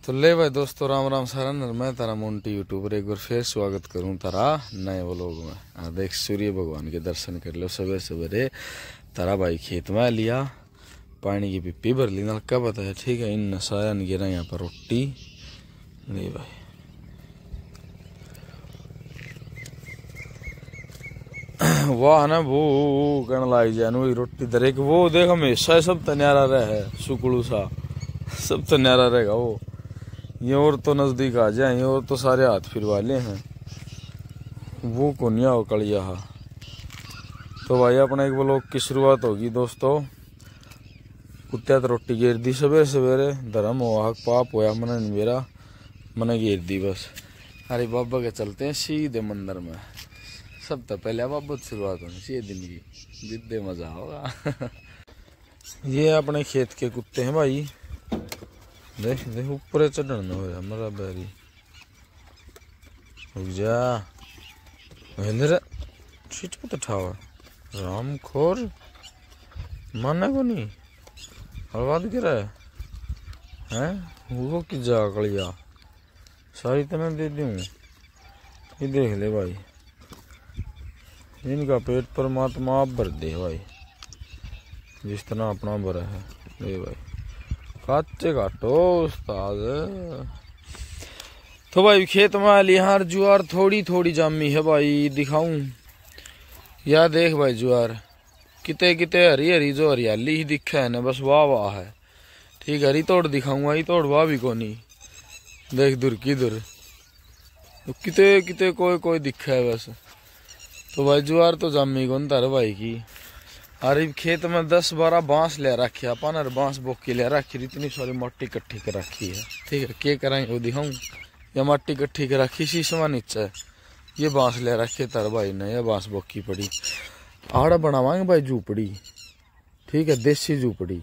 तो ले भाई दोस्तों, राम राम सारा नर, मैं तारा मोन्टी यूट्यूबर एक बार फिर स्वागत करूँ तारा नए व्लॉग में। देख, सूर्य भगवान के दर्शन कर लो सवेरे सवेरे तारा भाई खेत में लिया, पानी की पिप्पी भर ली, नलका पता है, ठीक है इन नसाया गिरा यहाँ पर रोटी। ले भाई। वाह ना वो कहने लाग जाए वही रोटी दरेक, वो देख हमेशा सब तन्यारा रहे है सुकड़ू सा, सब तन्यारा रहेगा वो। ये और तो नज़दीक आ जाए, ये और तो सारे हाथ फिर वाले हैं। वो कोनिया हो कड़िया हा तो भाई अपने एक ब्लॉग की शुरुआत होगी दोस्तों। कुत्ते तो रोटी घेर दी सवेरे सवेरे, धर्म हो पाप होया, मन मेरा, मन घेर दी बस। अरे बाबा के चलते हैं सीधे मंदिर में। सब तो पहले बाबा शुरुआत होनी चाहिए दिन की। जिद्दे मज़ा होगा। ये अपने खेत के कुत्ते हैं भाई। देख देख ऊपर चढ़न न होया मरा बैरी रुक जा महेंद्र छीट पे ठावा राम खोर माने को नहीं हलवाद गिरा है हैं वो की जा कलिया सारी तने दे दूँ ये देख ले भाई इनका पेट परमात्मा आप भर दे भाई जिस तरह अपना भरा है ले भाई काटे काटो उस्ताद तो भाई, खेत में लिहार जुआर थोड़ी थोड़ी जामी है भाई, दिखाऊँ। या देख भाई जुआर, किते किते हरी हरी जो हरियाली ही दिखा है ना, बस वाह वाह है। ठीक हरी तोड़ दिखाऊँगा ही तोड़ वाह भी को नहीं देख दूर की दूर। तो किते किते कोई कोई दिखा है बस। तो भाई जुआर तो जामी कौन तार भाई की? अरे खेत में दस बारह बाँस ले रखी अपन बाँस बोकी ले रखी इतनी सारी मट्टी इकट्ठी कर रखी है। ठीक है क्या कराएँगे वो दिखाऊँ? या मट्टी इकट्ठी कर रखी शीशमा नीचे। ये बाँस ले रखे तर भाई ने, ये बाँस बोकी पड़ी। आड़ बनावाएँगे भाई झूपड़ी? ठीक है, देसी झूपड़ी।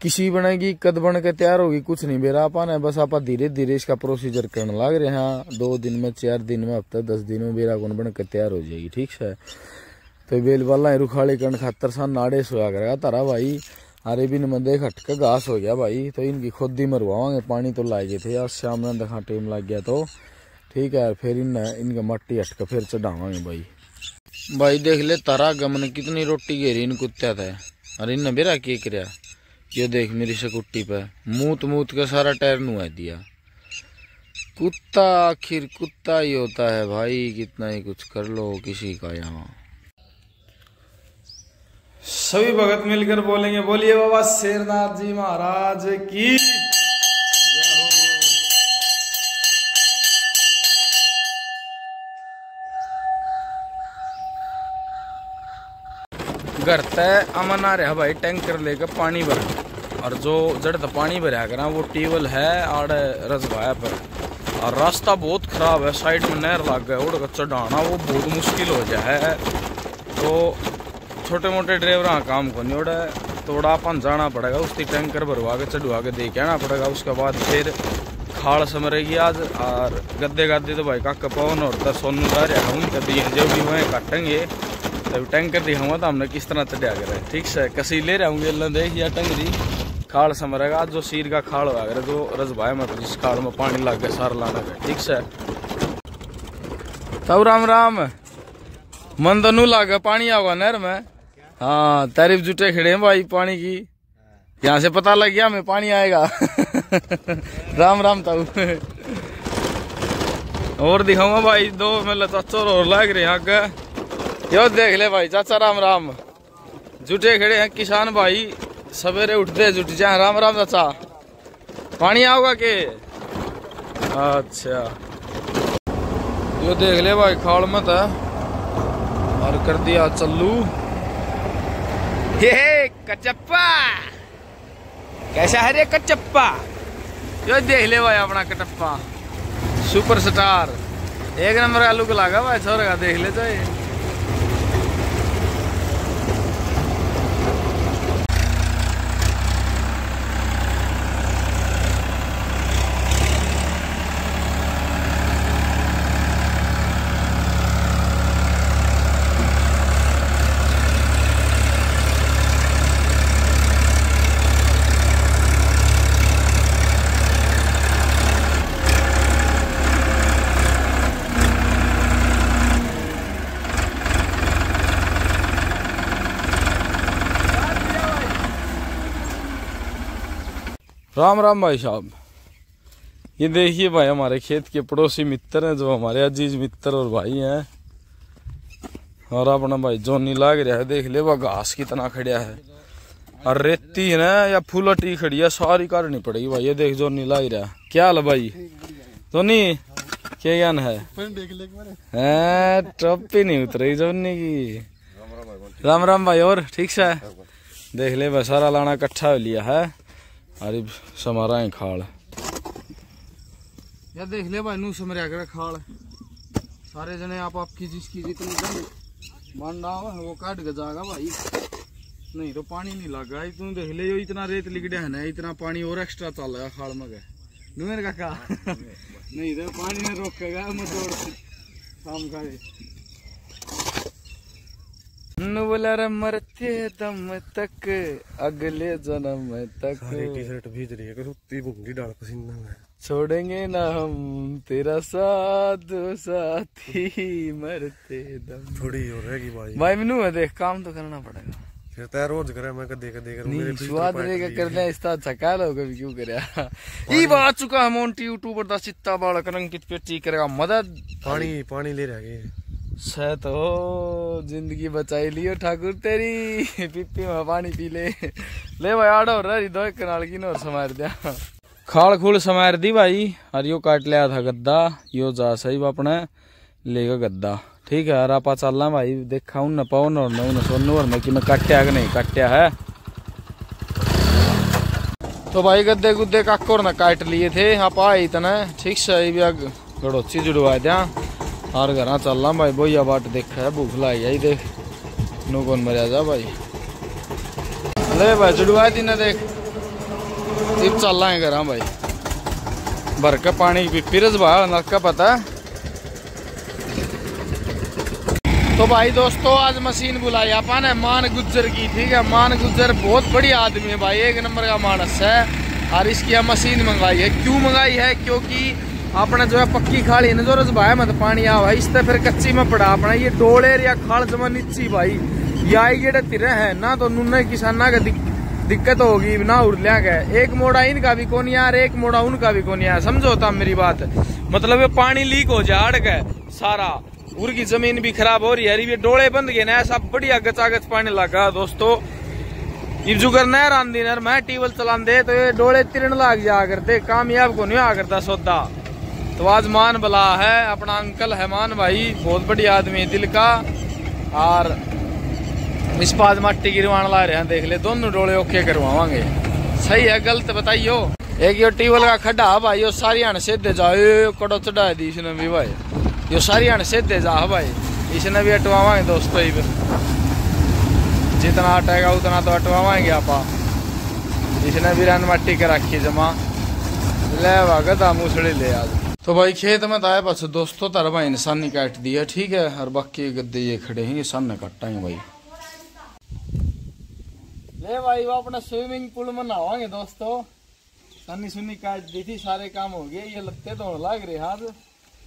किसी बनेगी, कद बन के तैयार होगी, कुछ नहीं। बेरा अपन है, बस आप धीरे धीरे इसका प्रोसीजर करने लग रहे हैं। दो दिन में, चार दिन में, हफ़्ता, दस दिन में बेरा कौन बन के तैयार हो जाएगी, ठीक है तो बेल वाला रुखाड़ी करण खातर सा नाड़े सोया करेगा तारा भाई अरे भी देख हट घास हो गया भाई तो इनकी खुद ही मरवाओगे पानी तो लाए गए थे यार शाम में देखा लग गया तो ठीक है फिर इन इनका मट्टी हट के फिर चढ़ावागे भाई भाई देख ले तारा गमन कितनी रोटी घेरी इन कुत्ते थे अरे इन बेरा के कर ये देख मेरी सकुट्टी पे मूत मूत का सारा टायर नुआ दिया कुत्ता आखिर कुत्ता ही होता है भाई कितना ही कुछ कर लो किसी का यहाँ सभी भगत मिलकर बोलेंगे, बोलिए बाबा शेरनाथ जी महाराज की। घर तय अमन आ रहा भाई, टैंकर लेकर पानी भर। और जो जड़ तो पानी भरा करा वो टेबल है आड़ रजवाया पर। और रास्ता बहुत खराब है, साइड में नहर लग गया, उड़ चढ़ाना वो बहुत मुश्किल हो जाए तो छोटे मोटे ड्राइवर हाँ काम को नहीं उड़ा थोड़ा अपन जाना पड़ेगा, उसकी टैंकर भरवा के चढ़वा के दे के आना पड़ेगा, उसके बाद फिर खाड़ समरेगी आज, और गद्दे गद्दे तो भाई काका पवन और तो सोनू रहा हूँ कभी जो भी वहीं काटेंगे। तब टैंकर दिखाऊँगा तो हमने किस तरह चढ़ा करे ठीक से? कसी ले रहूँगे अल्लाह देख या टंगरी। खाड़ समरेगा जो सीर का खाड़ हुआ करे जो रजभाए मत जिस खाड़ में पानी लग गया, सार लाना का ठीक से? तब राम राम मन तो नू लागे पानी आगा नहर में। हाँ तारीफ़ जुटे खड़े हैं भाई, पानी की। यहाँ से पता लग गया, हमें पानी आएगा। राम राम ताऊ। और दिखाऊँगा भाई, दो मतलब चाचा और लग रहे हैं आगे। यो देख ले भाई, चाचा, राम राम। जुटे खड़े हैं, किसान भाई। सवेरे उठते जुट जाए। राम राम चाचा। पानी आओगा के? अच्छा। यो देख ले भाई खाड़ मत है। और कर दिया चल्लू। ये कचप्पा कैसा है रे कचप्पा यो देख ले भाई अपना कटप्पा सुपर स्टार एक नंबर आलू को लागा भाई छोरेगा देख ले जाए। राम राम भाई साहब। ये देखिए भाई, हमारे खेत के पड़ोसी मित्र हैं, जो हमारे अज़ीज़ मित्र और भाई हैं। और अपना भाई जोनी लाग रहा है, देख ले वो घास कितना खड़िया है। और रेती है ना, या फूलटी खड़ी है, सारी काटनी पड़ेगी भाई। ये देख जोनी लाग रहा है। क्या हाल भाई? जोनी, क्या ज्ञान है? टॉपी नहीं उतरी जोनी की। राम राम भाई, और ठीक से? देख ले भाई, सारा लाना इकट्ठा हो लिया है। अरे समारा है खाल या देख ले भाई नू समरिया कर खाल सारे जने आप आपकी जिसकी जितनी जन मानना हो वो काट के जाएगा भाई नहीं तो पानी नहीं लगा तू देख ले यो इतना रेत लिगड़ा है ना इतना पानी और एक्स्ट्रा चल रहा खाल में गए नुमेर काका नहीं तो पानी ने रोकेगा मैं दौड़ शाम का बोला रे मरते दम तक अगले जन्म तक। टी शर्ट भीज रही है कि सुत्ती भूँगी डाल पसीना में। छोड़ेंगे ना हम तेरा साथ साथी मरते दम। थोड़ी और रहेगी भाई भाई मैनू है देख काम तो करना पड़ेगा। फिर तय रोज करे मैं कदे कदे करूँ फिर स्वाद तो पार्टी करना है इसका अच्छा लो कभी क्यों करे? ये बात चुका है मोन्टी यूट्यूबर दा चित्ता बाल करंकित पेटी करेगा मदद। पानी पानी ले रहा है से तो ज़िंदगी बचाई लियो ठाकुर तेरी। पिप्पी में पानी पी ले। ले भाई आड़ो रही दो एक कनाल की नोर समार दिया। खाल खूल समार दी भाई, और यो काट लिया था गद्दा, यो जा सही अपने लेगा गद्दा। ठीक है, और आप चलना भाई, देखा उन पवन और उन सोनू और कि मैं काट्या कि नहीं, काट्या है। तो भाई गद्दे गुद्दे काकोर ना काट लिए थे, आप आए इतना, ठीक से भी गड़ोची जुड़वा दिया। और घर चलना भाई बोया बाट देखा भूख लाई आई देख नो कौन मरिया जा भाई। ले भाई, जुड़वा दी ना देख। अब चलना है घर भाई। भर पानी की पिरज भाई नलका पता। तो भाई दोस्तों, आज मशीन बुलाई अपन है मान गुजर की, ठीक है? मान गुजर बहुत बढ़िया आदमी है भाई, एक नंबर का मानस है। और इसकी मशीन मंगाई है। क्यों मंगाई है? क्योंकि अपने जो है पक्की खाड़ी ने जो रजबाया मत पानी आ भाई। इससे फिर कच्ची में पड़ा अपना। ये डोले या खाल जमा नीची भाई। या ये तिरे है ना तो नुन्ने किसाना का दिक, दिक्कत होगी ना उड़लिया गए एक मोड़ा इनका भी कोनी यार एक मोड़ा उनका भी कोनी यार। समझो था मेरी बात। मतलब ये पानी लीक हो जाए अड़ गए सारा उर की ज़मीन भी खराब हो रही है। ये डोले बंद गए ना ऐसा बढ़िया गचागच पानी लगा दोस्तों। ये जुगर नहर आंदी मैं टीवल चला दे तो ये डोले तिरन लाग जा करते कामयाब को नहीं आ करता सौदा। तो आज मान बला है, अपना अंकल है मान भाई, बहुत बढ़िया आदमी दिल का, और इस पास मट्टी गिरवाण ला रहे हैं, देख ले, दोनों डोले ओके करवावांगे। सही है, गलत बताइयो। एक यो टीवल का खड्डा भाई, यो सारी हण सीधे जाओ कड़ो चढ़ा दी इसने भी भाई। यो सारी हण सीधे जा भाई, इसने भी हटवावांगे दोस्तों जितना हटेगा, उतना तो हटवावाएँगे आप। इसने भी रन मट्टी के रखी जमा। ले गधा मूसड़ी ले आज। तो भाई खेत में तो आए बस दोस्तों, तारा भाई ने सन काट दिया, ठीक है, और बाकी गद्दे ये खड़े हैं, ये सन काटेंगे भाई। ले भाई, वो अपना स्विमिंग पूल में नहावांगे दोस्तों। सन्नी सुन्नी काट दी थी, सारे काम हो गए, ये लगते तो लग रहे हाथ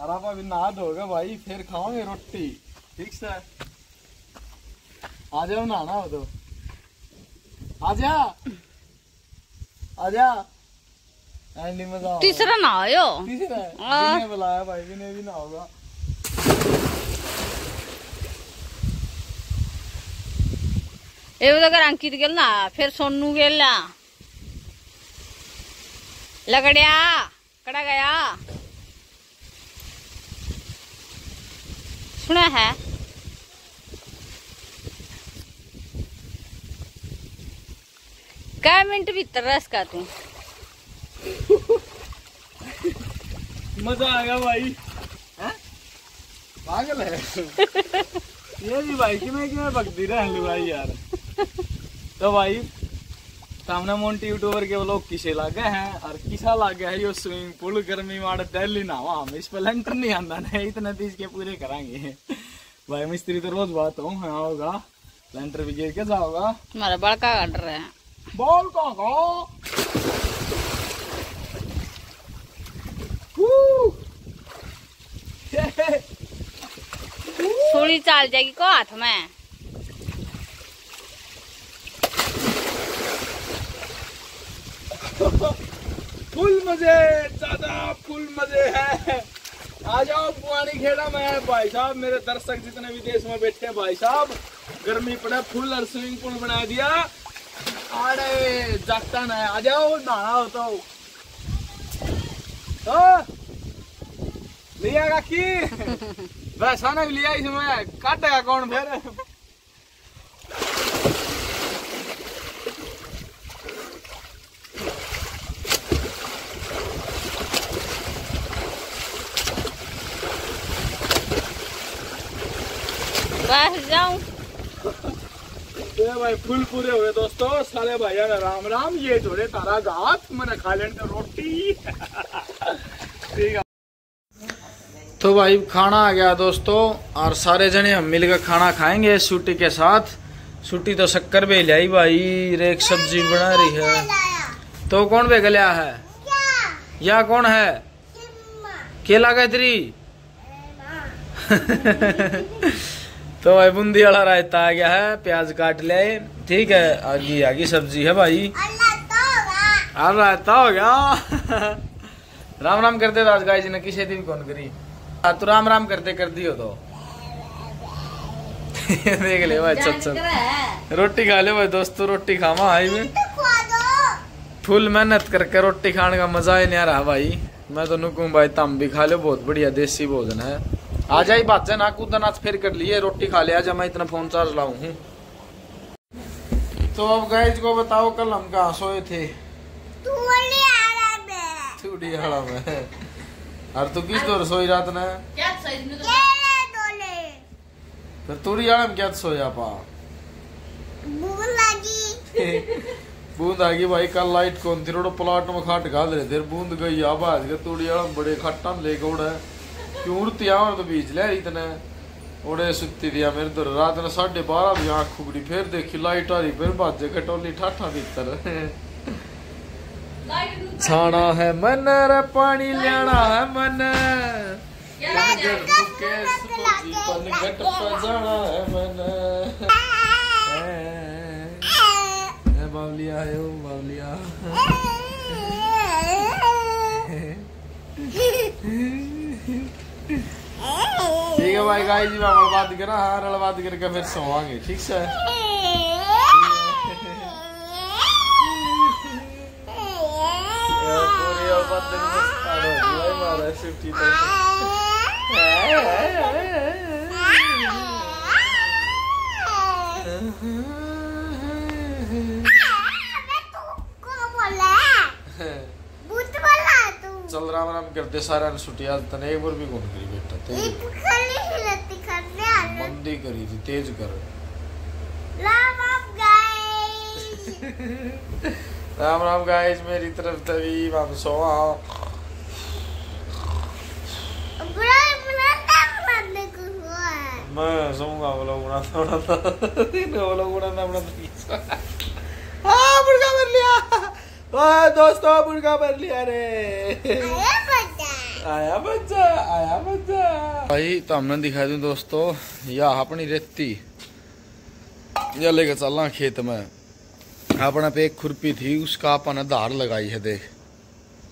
और आप अभी नहा धोगे भाई, फिर खाओगे रोटी, ठीक से? आ जाओ नहाना हो तो। आजा एंडी में जाओ तीसरा ना आयो। तीसरा है। हाँ। बुलाया भाई विनय भी ना होगा। ये उधर अंकित गेल ना फिर सोनू गेल लगड़िया कड़ा गया। सुना है? कै मिनट भीतर रस का तू। मज़ा आएगा भाई। हैं? पागल है। ये भी भाई कि मैं क्यों भक्ति रह भाई यार? तो भाई सामने मोन्टी यूट्यूबर के लोग किसे लागे हैं और किसा लागे है? यो स्विमिंग पूल गर्मी मार दिल्ली ना हम। इस पर लेंटर नहीं आंदा नहीं इतने तीस के पूरे कराएँगे। भाई मिस्त्री तो रोज बात हूँ हाँ होगा। लेंटर भी गिर के जाओगा। तुम्हारा बड़का काट रहे हैं? बॉल का? सूली चाल जाएगी को हाथ में। फुल मज़े ज़्यादा फुल मज़े है। आ जाओ पुरानी खेड़ा में। भाई साहब मेरे दर्शक जितने विदेश में बैठे हैं भाई साहब गर्मी पड़े फुल और स्विमिंग पूल बना दिया। अरे जागता ना आ जाओ नहाना हो तो। तो, लिया काकी वैसा ना लिया इसमें काटेगा कौन फिर? बस जाऊँ। भाई फुल पूरे हुए दोस्तों सारे भाइयों ने राम राम ये जोड़े तारा घात मैंने खा लेने तो रोटी। ठीक है। तो भाई, खाना आ गया दोस्तों, और सारे जने हम मिलकर खाना खाएँगे सूटी के साथ। सूटी तो शक्कर भी लाई भाई एक सब्ज़ी बना रही है। तो कौन बे गलिया है? या कौन है? केला गायत्री तो भाई बूंदी वाला रायता आ गया है, प्याज काट ले। ठीक है, आगे आगे सब्ज़ी है भाई। और रायता हो गया। राम राम करते राज गाय जी ने, किसी दिन कौन करी? तू राम राम करते कर दियो तो। देख ले भाई चल चल। रोटी खा ले भाई दोस्तों रोटी खावा आई में। फुल मेहनत करके रोटी खाने का मज़ा ही नहीं आ रहा भाई। मैं तो नुकूं भाई तम भी खा लो बहुत बढ़िया देसी भोजन है। आ जाई बात ना कूदन फिर कर लिए रोटी खा लिया जब मैं इतना फ़ोन चार्ज लाऊं हूँ। तो अब गाइज़ को बताओ कल हम कहाँ सोए थे? में और तू किस दौर सोई रात ने? फिर तूड़ी आड़ा में क्या सोया पा? बूंद आ गई भाई कल लाइट कौन थी? रोड प्लाट में खाट घाल रहे थे बूंद गई आ बाज के तूड़ी आड़ा में बड़े खट्टा ले उड़ा। क्यों उड़ती आ तो बीच ले इतने? उड़े सुती दिया मेरे तो रात ने साढ़े बारह भी आँख खुगड़ी फिर देखी लाइट आ रही फिर बाजे कटोली ठाठा भीतर। छाना है मन रे पानी लेना है मन है बावलिया है ठीक है भाई जी मैं बात करा हाँ बात करके फिर सोवांगे ठीक से दिन में स्टार्ट हो मारा शिफ्टी चल राम राम करते सारा ने छुट्टी आज तने एक बार भी कौन करी बेटा तेज मंदी करी थी तेज कर राम राम राम गाइस मेरी तरफ़ तभी हम सोवा मैं सोऊँगा वो लोग उड़ा थोड़ा था। वो लोग उड़ा ना उड़ा हाँ मुर्गा भर लिया। ओए दोस्तों मुर्गा भर लिया रे। आया बच्चा आया बच्चा। भाई तो हमने दिखा दूँ, दोस्तों यह अपनी रेती। या लेकर चलना खेत में। अपना पे एक खुरपी थी, उसका अपन धार लगाई है, देख।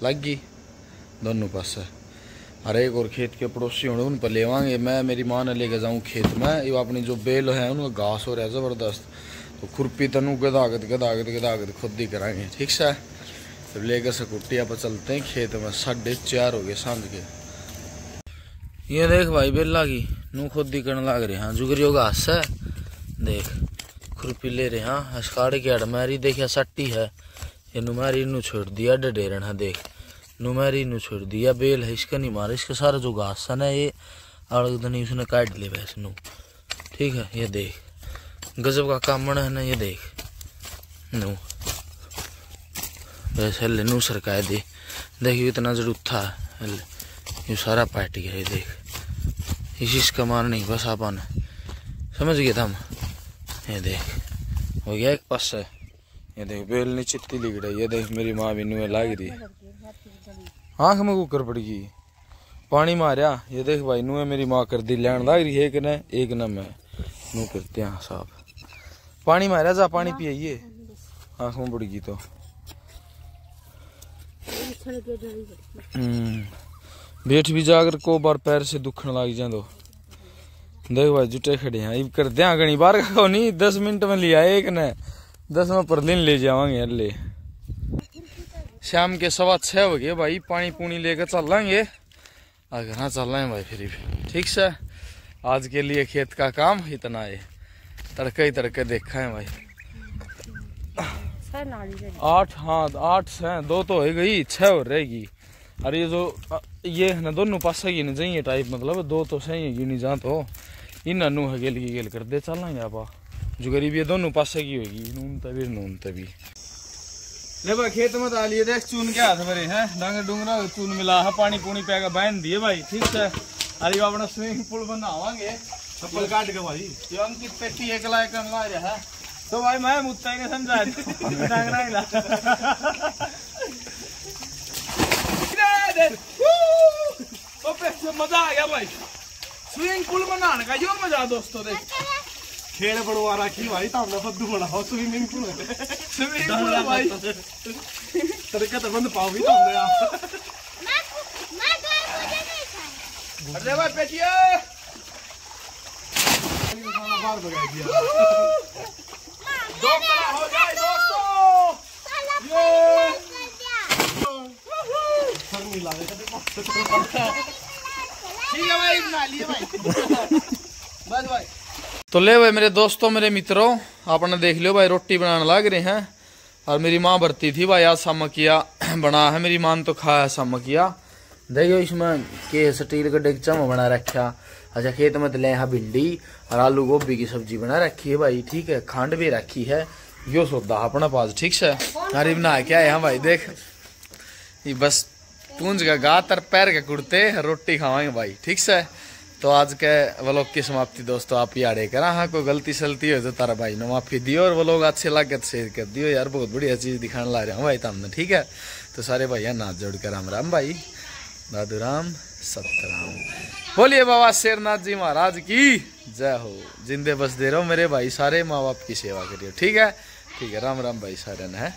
लग? गई दोनों पास। और एक और खेत के पड़ोसी होने, उन पर लेवांगे। मैं मेरी माँ ने लेके जाऊँ खेत में। ये अपनी जो बेल है, उनका घास हो रहा है, ज़बरदस्त। तो खुरपी तनु गदागत गदागत गदागत खुद ही कराएँगे। ठीक से? फिर लेकर सकुटिया पर चलते हैं खेत में। साढ़े चार हो गए साँझ के। ये देख भाई, बेला की नू खुद ही करने लग रहे हैं। जुगरियो घास है। देख। ले रहे हैं। हसकाड़ की अड़मारी देखिया सट्टी है। ये नुमारी नु छोड़ दिया डडेरन है देख। नुमारी नु छोड़ दिया, बेल है, इसका नहीं मारा। इसका सारा जो घास है, ये अड़गदनी उसने काट लिया भैंस नु ठीक है, ये देख। गजब का कामण है ना, ये देख। नु भैंस हल्ले नु सरकाए दे। देखियो इतना ज़रूर था। ये सारा पार्टी है, ये देख। इस इसका मार नहीं, बस अपन समझ गए था हम? ये देख, हो गया एक पास ये देख, बेल नहीं चित्ती लिख रही ये देख, मेरी माँ भी नुए लाग रही आँख में कुकर पड़ गई। पानी मारिया ये देख भाई नुए मेरी माँ कर दी लैंड लाग रही है, एक ने, एक न मैं। नू करते हैं साहब पानी मारिया जा पानी पिए आँख में पड़ गई तो। हम्म। बेठ भी जाकर को बार पैर से दुखन लग जांदो देख भाई जुटे खड़े हैं। अब कर दिया घनी बार का नहीं। दस मिनट में लिया एक ने। दस में पर दिन ले जावांगे हल्ले शाम के सवा हो गए भाई पानी पूनी लेकर चल लेंगे और घर चल रहे हैं भाई फिर भी। ठीक से? आज के लिए खेत का काम इतना है। तड़के ही तड़के देखा है भाई। आठ हाँ आठ से दो तो हो गई छह हो रहेगी। और ये जो ये है ना दोनों पास की नहीं चाहिए टाइप मतलब। दो तो सही है नहीं जा तो। इन अनु है गेल की गेल कर दे चलेंगे आप जो गरीब ये दोनों पास की होगी नून तभी नून तभी ले भाई, खेत में डालिए देख चून के हाथ भरे हैं? डांगर डूंगरा चून मिला, है, पानी पूनी पैगा बहन दिए भाई, ठीक है अरे अपना स्विमिंग पूल बनावांगे। चप्पल काट के भाई। ये अंकित पेटी एक रहा, है? तो भाई, मैं मुत्ता ही नहीं समझा डांगरा ही ला। पे मज़ा आ गया भाई। स्विमिंग पूल बनाने का यो मज़ा दोस्तों देख। खेल बनवा रखी भाई तामने फद्दू बनाओ स्विमिंग पूल स्विमिंग पूल भाई। तड़के तो बंद पाओ भी तामने आप अरे भाई पेटिया। बाहर भगा दिया दो कला हो जाए दोस्तों। ये। सर नहीं लागे तो ले भाई मेरे दोस्तों, मेरे मित्रों, आपने देख लियो भाई, रोटी बनाने लग रहे हैं। और मेरी माँ बरती थी भाई, आज सामकिया बना है। मेरी माँ ने तो खाया सामकिया देखो इसमें के स्टील का डेगचा में बना रखा। अच्छा खेत में तले यहाँ भिंडी और आलू गोभी की सब्ज़ी बना रखी है भाई, ठीक है। खांड भी रखी है। यो सौदा अपना पास, ठीक से। अरे बना क्या है भाई, देख। ये बस पूंज का गात और पैर के कुर्ते, रोटी खावाएँगे भाई। ठीक से? तो आज के व्लॉग की समाप्ति दोस्तों, आप आड़े करा हाँ कोई गलती सलती हो तो तारा भाई ने माफ़ी दियो और व्लॉग अच्छे लगे तो शेयर कर दियो। यार बहुत बढ़िया चीज़ दिखाने ला रहा हूँ भाई तुमने, ठीक है? तो सारे भैया नाथ जोड़ कर राम राम भाई। दादू राम सतराम बोलिए बाबा शेरनाथ जी महाराज की, जय हो। जिंदे बस दे रहो मेरे भाई, सारे माँ बाप की सेवा करियो, ठीक है? ठीक है, राम राम भाई सारे ने, है?